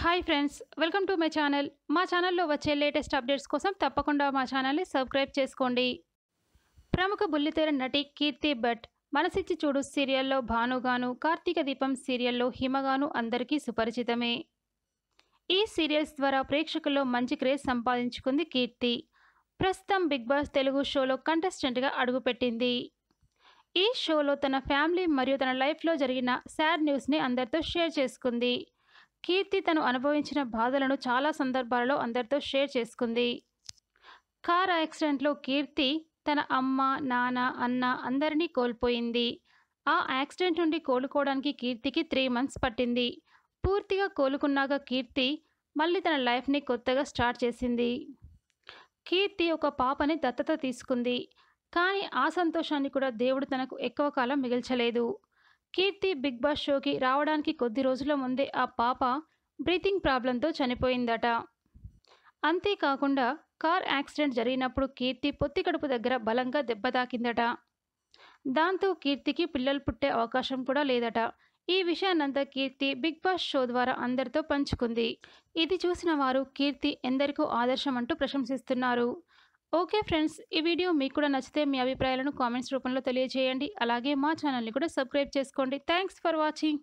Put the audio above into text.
Hi friends welcome to my channel మా ఛానల్లో వచ్చే లేటెస్ట్ అప్డేట్స్ కోసం తప్పకుండా మా ఛానల్ని సబ్స్క్రైబ్ చేసుకోండి. ప్రముఖ బుల్లితెర నటి కీర్తి భట్ మనసిచ్చి చూడు సీరియల్లో భానుగాను కార్తీక దీపం సీరియల్లో హిమగాను అందరికీ సుపరిచితమే. ఈ సీరియల్స్ ద్వారా ప్రేక్షకుల్లో మంచి క్రేజ్ సంపాదించుకుంది కీర్తి. ప్రస్తుతం బిగ్ బాస్ తెలుగు షోలో కంటెస్టెంట్గా అడుగుపెట్టింది. ఈ షోలో తన ఫ్యామిలీ మరియు తన లైఫ్లో జరిగిన సాడ్ న్యూస్ని అందరితో షేర్ చేసుకుంది. కీర్తి తను అనుభవించిన బాధలను చాలా సందర్భాలలో అందరితో షేర్ చేసుకుంది. కార్ యాక్సిడెంట్లో కీర్తి తన అమ్మ నాన్న అన్న అందరినీ కోల్పోయింది. ఆ యాక్సిడెంట్ నుండి కోలుకోవడానికి కీర్తికి త్రీ మంత్స్ పట్టింది. పూర్తిగా కోలుకున్నాక కీర్తి మళ్ళీ తన లైఫ్ని కొత్తగా స్టార్ట్ చేసింది. కీర్తి ఒక పాపని దత్తత తీసుకుంది. కానీ ఆ సంతోషాన్ని కూడా దేవుడు తనకు ఎక్కువ కాలం మిగిల్చలేదు. కీర్తి బిగ్ బాస్ షోకి రావడానికి కొద్ది రోజుల ముందే ఆ పాప బ్రీతింగ్ ప్రాబ్లంతో చనిపోయిందట. అంతేకాకుండా కార్ యాక్సిడెంట్ జరిగినప్పుడు కీర్తి పొత్తి కడుపు దగ్గర బలంగా దెబ్బ తాకిందట. దాంతో కీర్తికి పిల్లలు పుట్టే అవకాశం కూడా లేదట. ఈ విషయాన్నంతా కీర్తి బిగ్ బాస్ షో ద్వారా అందరితో పంచుకుంది. ఇది చూసిన వారు కీర్తి ఎందరికో ఆదర్శం అంటూ ప్రశంసిస్తున్నారు. ఓకే ఫ్రెండ్స్ ఈ వీడియో మీకు కూడా నచ్చితే మీ అభిప్రాయాలను కామెంట్స్ రూపంలో తెలియజేయండి. అలాగే మా ఛానల్ని కూడా సబ్స్క్రైబ్ చేసుకోండి. Thanks for watching.